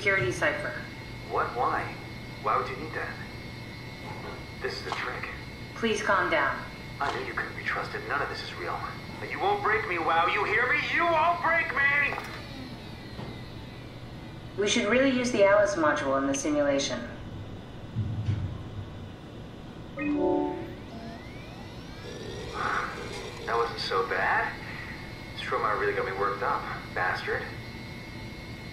security cipher. What? Why? Why would you need that? This is the trick. Please calm down. I knew you couldn't be trusted. None of this is real. But you won't break me, WAU. You hear me? You won't break me! We should really use the Alice module in the simulation. That wasn't so bad. Stromae really got me worked up, bastard.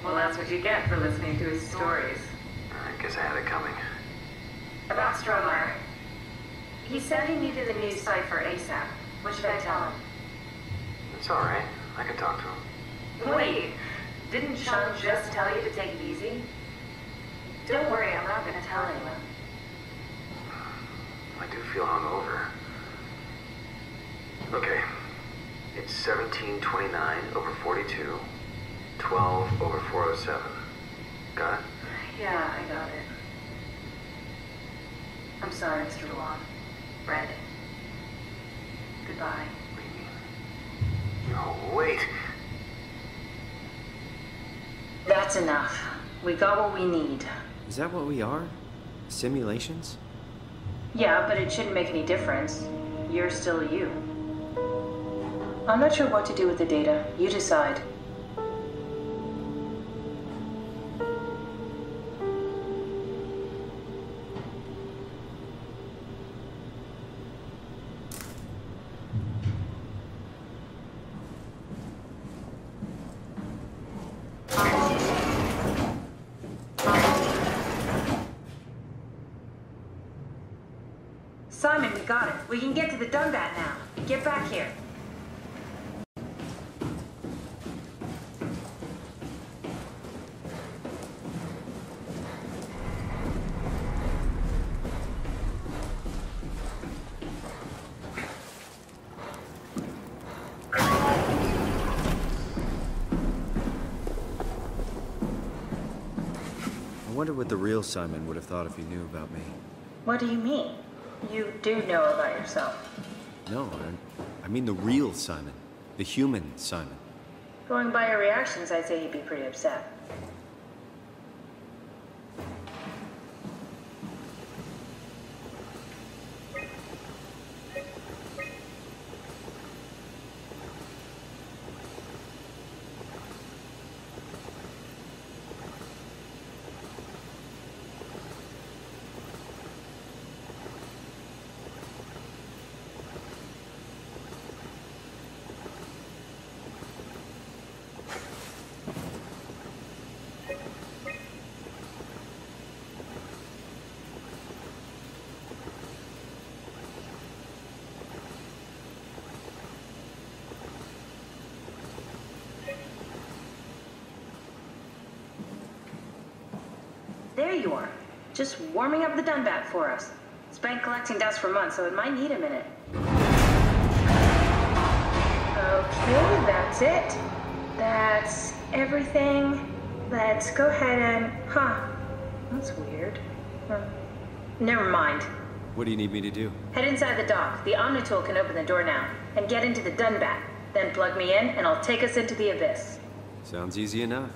Well, that's what you get for listening to his stories. I guess I had it coming. About Stromae. He said he needed a new cipher ASAP. What should I tell him? It's alright. I can talk to him. Wait, didn't Sean just tell you to take it easy? Don't worry, I'm not gonna tell anyone. I do feel hungover. Okay. It's 1729 over 42, 12 over 407. Got it? Yeah, I got it. I'm sorry, Mr. Wan. Red. Goodbye. No, wait. That's enough. We got what we need. Is that what we are? Simulations? Yeah, but it shouldn't make any difference. You're still you. I'm not sure what to do with the data. You decide. We got it. We can get to the Dunbat now. Get back here. I wonder what the real Simon would have thought if he knew about me. What do you mean? You do know about yourself. No, I, I mean the real Simon. The human Simon. Going by your reactions, I'd say you'd be pretty upset. You are. Just warming up the Dunbat for us. It's been collecting dust for months, so it might need a minute. Okay, that's it. That's everything. Let's go ahead and... Huh. That's weird. Huh. Never mind. What do you need me to do? Head inside the dock. The Omnitool can open the door now. And get into the Dunbat. Then plug me in, and I'll take us into the Abyss. Sounds easy enough.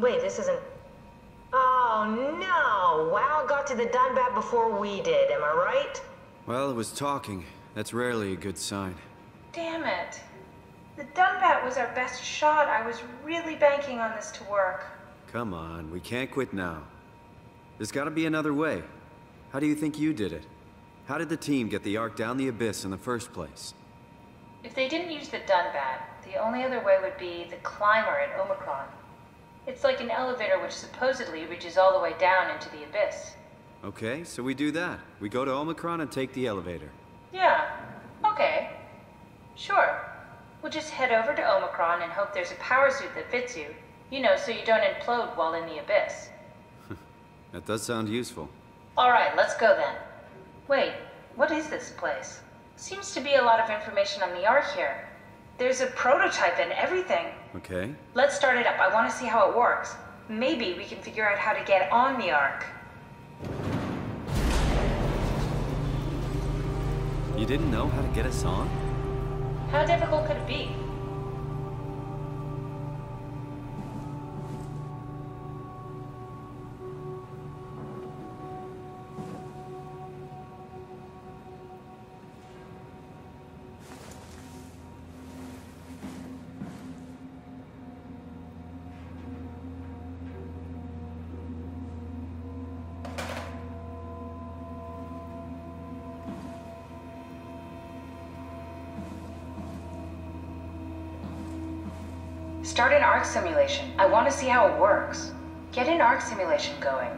Wait, this isn't. Oh no! WAU got to the Dunbat before we did, am I right? Well, it was talking. That's rarely a good sign. Damn it. The Dunbat was our best shot. I was really banking on this to work. Come on, we can't quit now. There's gotta be another way. How do you think you did it? How did the team get the Ark down the Abyss in the first place? If they didn't use the Dunbat, the only other way would be the climber at Omicron. It's like an elevator which supposedly reaches all the way down into the abyss. Okay, so we do that. We go to Omicron and take the elevator. Yeah, okay. Sure. We'll just head over to Omicron and hope there's a power suit that fits you. You know, so you don't implode while in the abyss. That does sound useful. Alright, let's go then. Wait, what is this place? Seems to be a lot of information on the Ark here. There's a prototype and everything. Okay. Let's start it up. I want to see how it works. Maybe we can figure out how to get on the Ark. You didn't know how to get us on? How difficult could it be? Ark simulation. I want to see how it works. Get an Ark simulation going.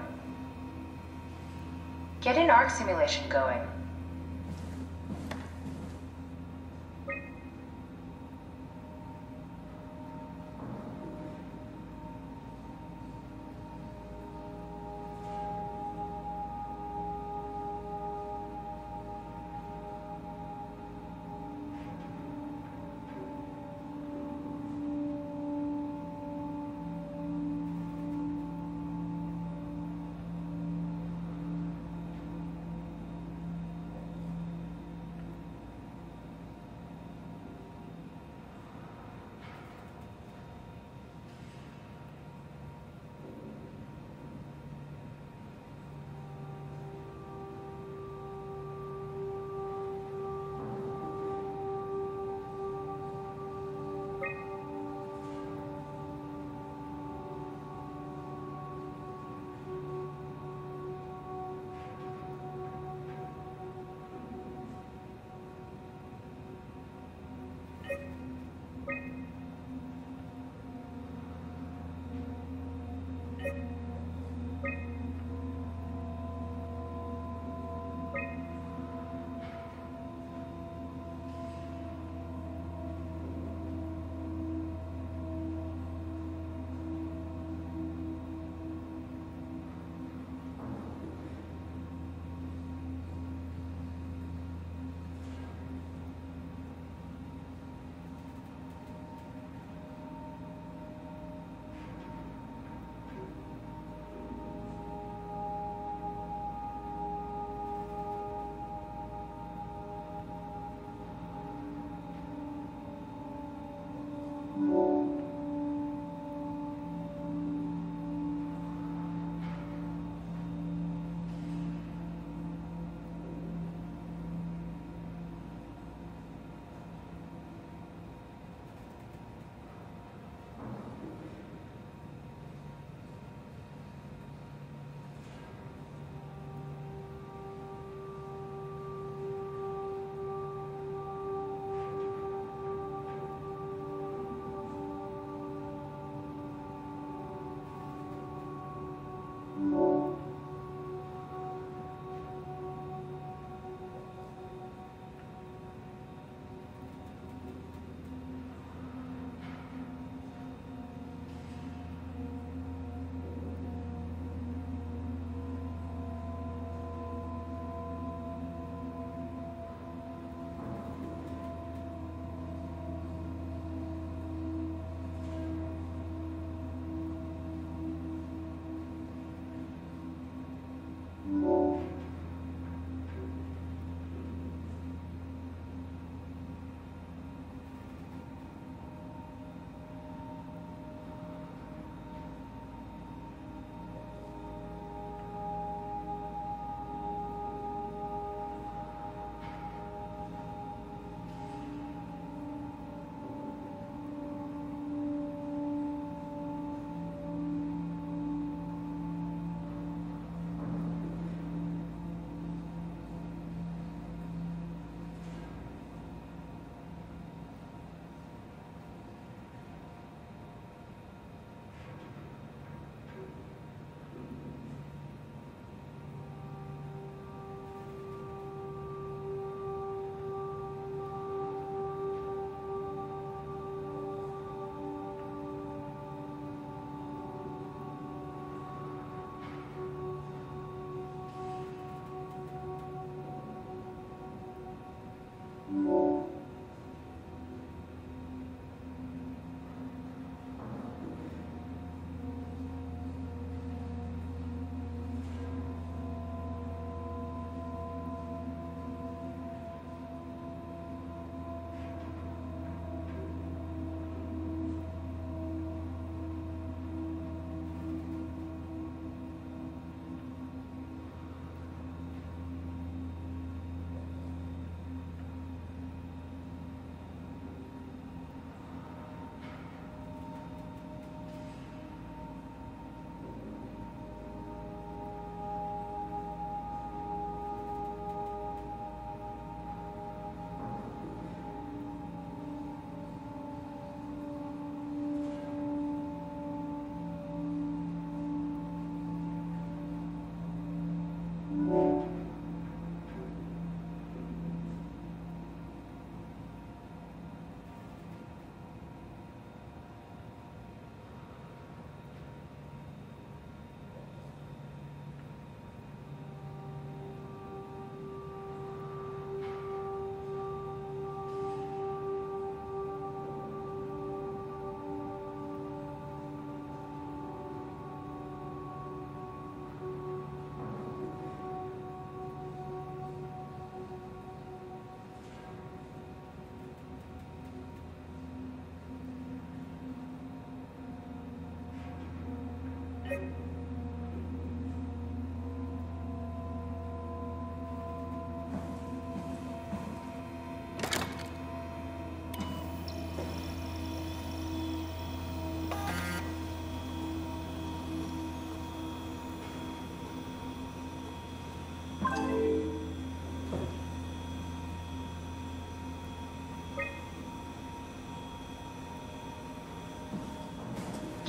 Get an Ark simulation going.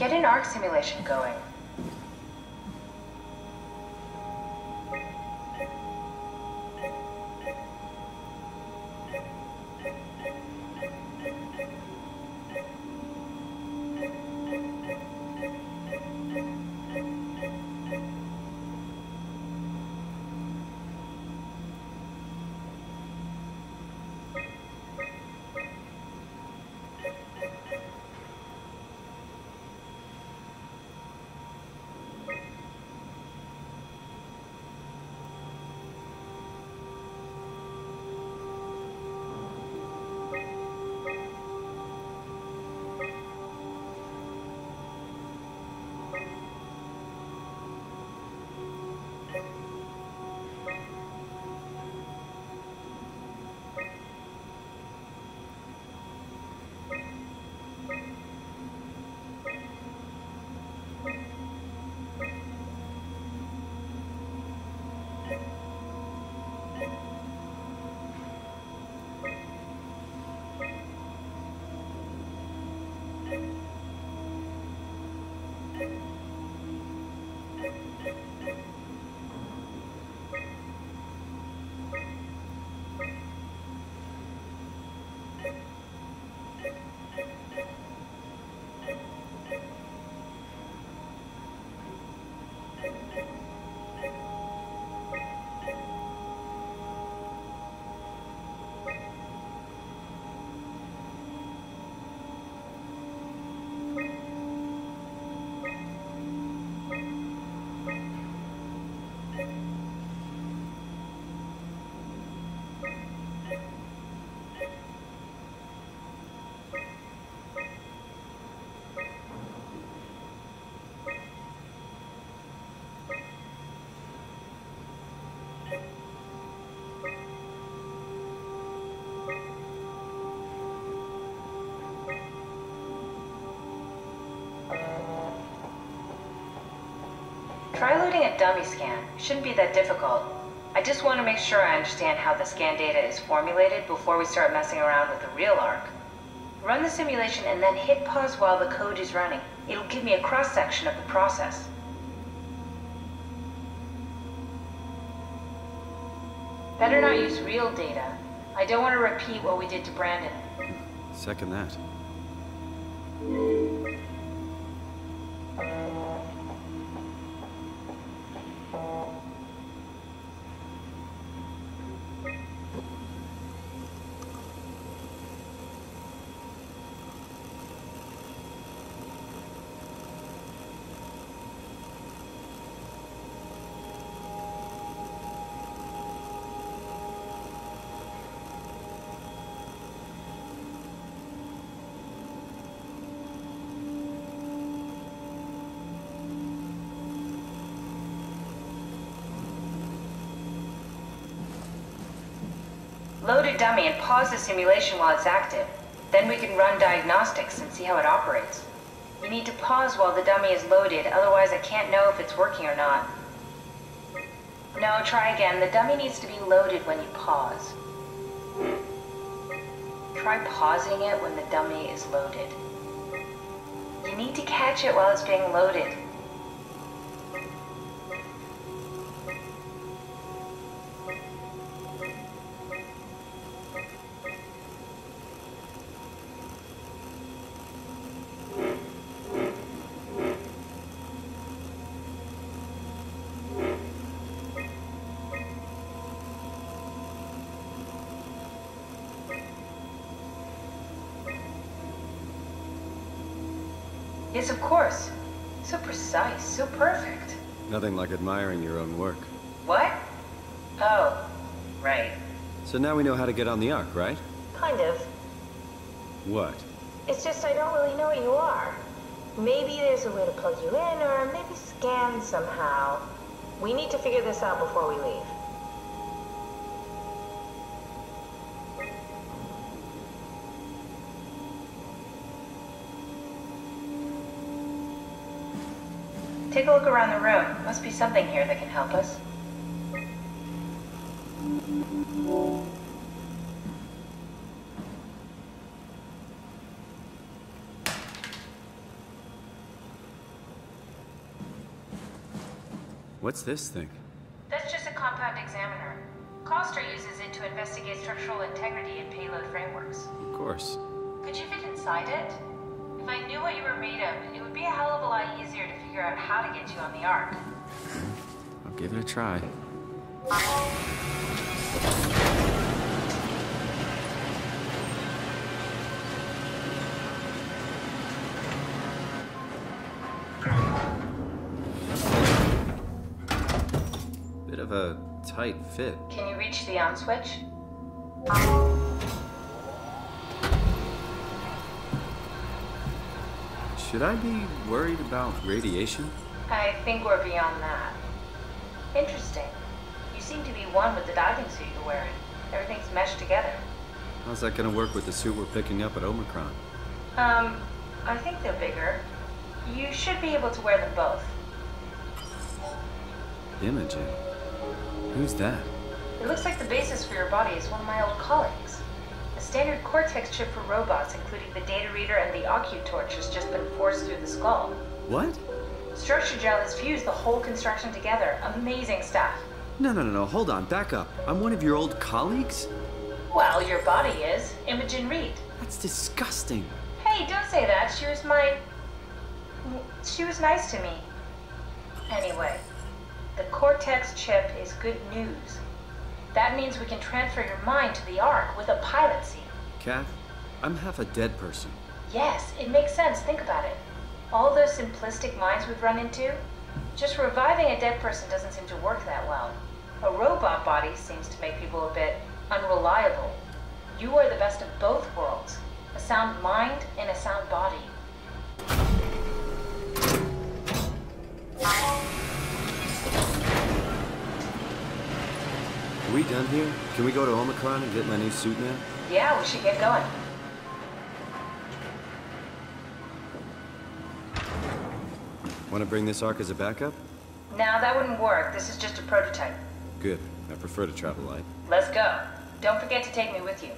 Get an Ark simulation going. Try loading a dummy scan. Shouldn't be that difficult. I just want to make sure I understand how the scan data is formulated before we start messing around with the real Ark. Run the simulation and then hit pause while the code is running. It'll give me a cross-section of the process. Better not use real data. I don't want to repeat what we did to Brandon. Second that. Load a dummy and pause the simulation while it's active. Then we can run diagnostics and see how it operates. You need to pause while the dummy is loaded, otherwise I can't know if it's working or not. No, try again. The dummy needs to be loaded when you pause. Try pausing it when the dummy is loaded. You need to catch it while it's being loaded. Nothing like admiring your own work. What? Oh, right. So now we know how to get on the Ark, right? Kind of. What? It's just I don't really know what you are. Maybe there's a way to plug you in, or maybe scan somehow. We need to figure this out before we leave. Take a look around the room. Must be something here that can help us. What's this thing? That's just a compound examiner. Coster uses it to investigate structural integrity in payload frameworks. Of course. Could you fit inside it? If I knew what you were made of, it would be a hell of a lot easier to figure out how to get you on the Ark. I'll give it a try. Bit of a tight fit. Can you reach the on switch? Should I be worried about radiation? I think we're beyond that. Interesting. You seem to be one with the diving suit you're wearing. Everything's meshed together. How's that gonna work with the suit we're picking up at Omicron? Um, I think they're bigger. You should be able to wear them both. Imogen. Who's that? It looks like the basis for your body is one of my old colleagues. Standard Cortex chip for robots, including the data reader and the OcuTorch, has just been forced through the skull. What? Structure gel has fused the whole construction together. Amazing stuff. No, no, no, no. Hold on. Back up. I'm one of your old colleagues? Well, your body is. Imogen Reed. That's disgusting. Hey, don't say that. She was my. She was nice to me. Anyway, the Cortex chip is good news. That means we can transfer your mind to the Ark with a pilot seat. Kath, I'm half a dead person. Yes, it makes sense. Think about it. All those simplistic minds we've run into, just reviving a dead person doesn't seem to work that well. A robot body seems to make people a bit unreliable. You are the best of both worlds a sound mind and a sound body. We done here? Can we go to Omicron and get my new suit now? Yeah, we should get going. Want to bring this Ark as a backup? No, that wouldn't work. This is just a prototype. Good. I prefer to travel light. Let's go. Don't forget to take me with you.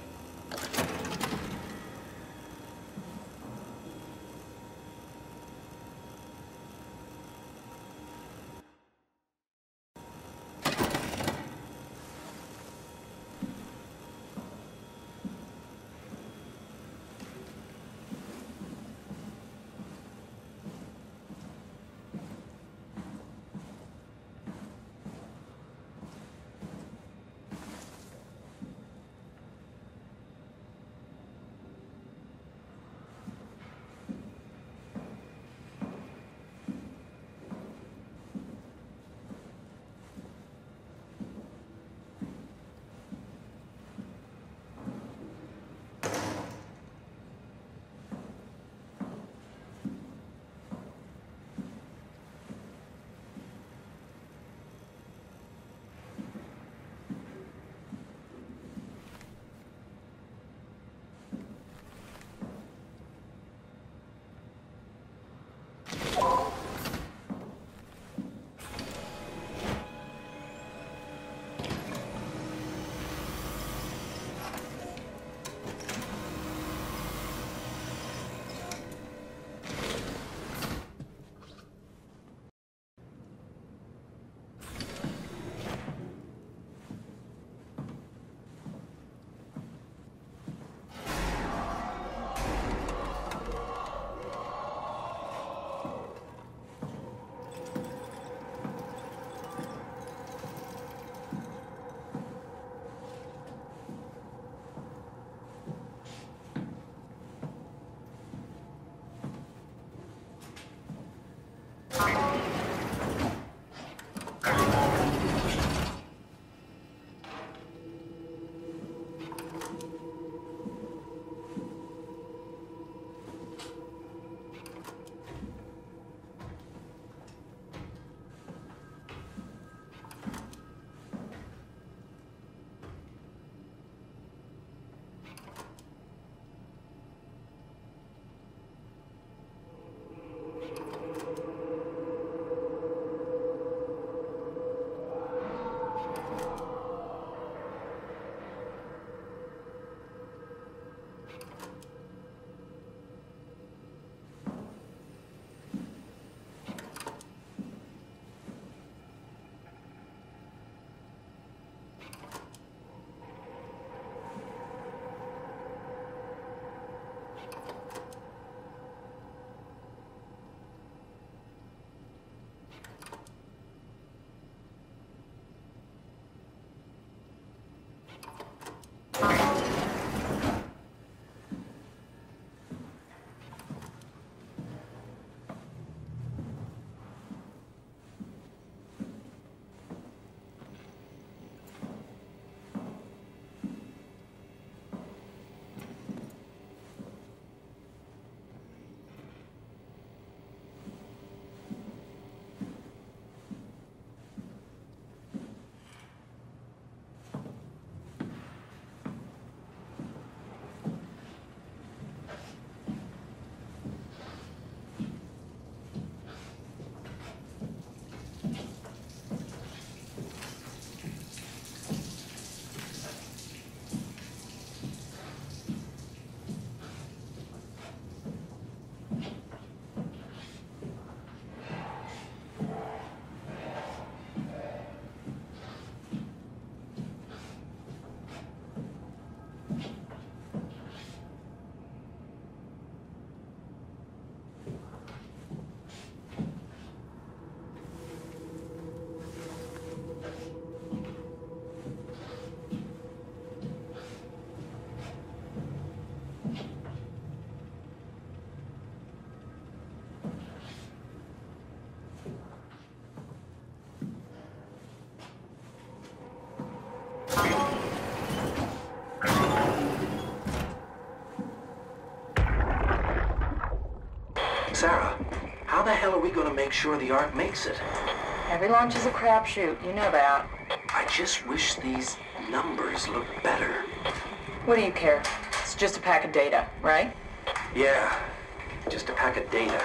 The hell are we gonna make sure the Ark makes it? Every launch is a crapshoot, you know that. I just wish these numbers looked better. What do you care? It's just a pack of data, right? Yeah, just a pack of data.